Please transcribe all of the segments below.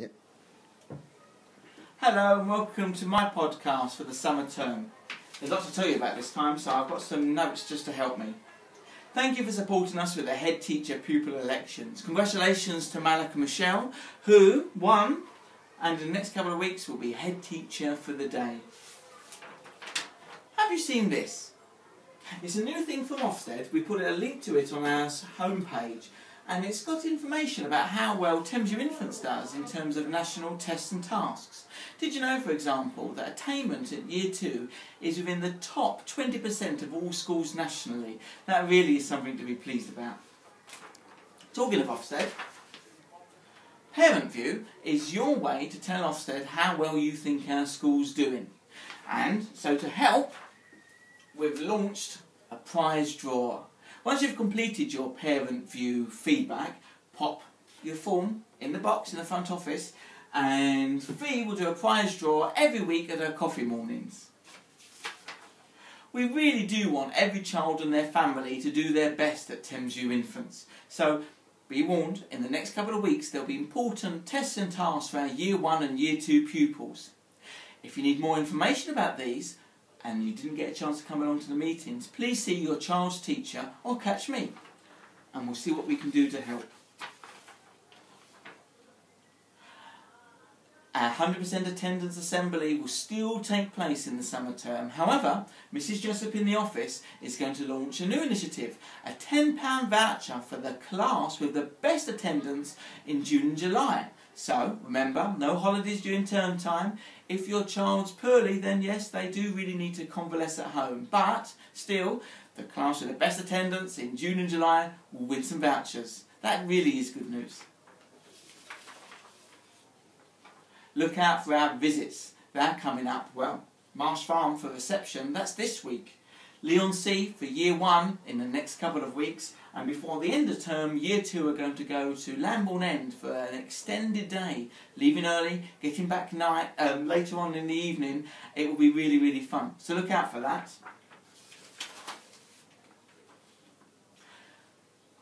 Yep. Hello and welcome to my podcast for the summer term. There's lots to tell you about this time, so I've got some notes just to help me. Thank you for supporting us with the head teacher pupil elections. Congratulations to Malika Michelle, who won, and in the next couple of weeks will be head teacher for the day. Have you seen this? It's a new thing from Ofsted. We put a link to it on our homepage and it's got information about how well Thames Infants does in terms of national tests and tasks. Did you know, for example, that attainment at Year 2 is within the top 20% of all schools nationally? That really is something to be pleased about. Talking of Ofsted, Parent View is your way to tell Ofsted how well you think our school's doing. And so to help, we've launched a prize drawer. Once you've completed your parent view feedback, pop your form in the box in the front office and Fee will do a prize draw every week at her coffee mornings. We really do want every child and their family to do their best at Thames View Infants. So be warned, in the next couple of weeks there'll be important tests and tasks for our Year 1 and Year 2 pupils. If you need more information about these, and you didn't get a chance to come along to the meetings, please see your child's teacher or catch me and we'll see what we can do to help. Our 100% attendance assembly will still take place in the summer term. However, Mrs. Jessup in the office is going to launch a new initiative, a £10 voucher for the class with the best attendance in June and July. So, remember, no holidays during term time. If your child's poorly, then yes, they do really need to convalesce at home. But, still, the class with the best attendance in June and July will win some vouchers. That really is good news. Look out for our visits. They're coming up. Well, Marsh Farm for reception, that's this week. Leigh-on-Sea for year one in the next couple of weeks, and before the end of term, year two are going to go to Lambourne End for an extended day, leaving early, getting back night um, later on in the evening. It will be really, really fun. So look out for that.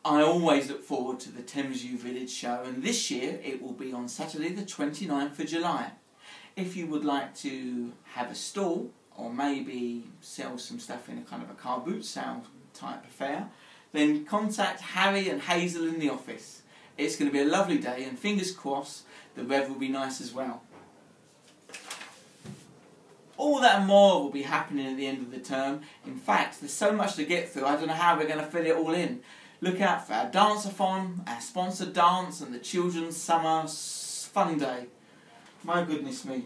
I always look forward to the Thames View Village show, and this year it will be on Saturday, the 29th of July. If you would like to have a stall or maybe sell some stuff in a kind of a car boot sale type affair, then contact Harry and Hazel in the office. It's going to be a lovely day and fingers crossed the weather will be nice as well. All that and more will be happening at the end of the term. In fact, there's so much to get through, I don't know how we're going to fit it all in. Look out for our dance-a-thon, our sponsored dance and the Children's Summer Fun Day. My goodness me.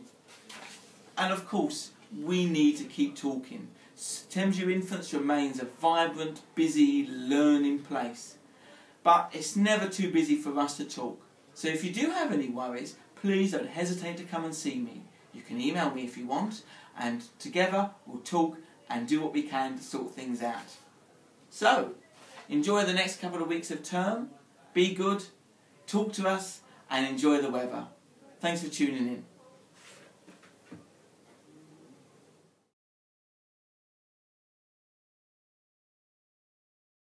And of course, we need to keep talking. Thames View Infants remains a vibrant, busy, learning place. But it's never too busy for us to talk. So if you do have any worries, please don't hesitate to come and see me. You can email me if you want, and together we'll talk and do what we can to sort things out. So, enjoy the next couple of weeks of term, be good, talk to us, and enjoy the weather. Thanks for tuning in.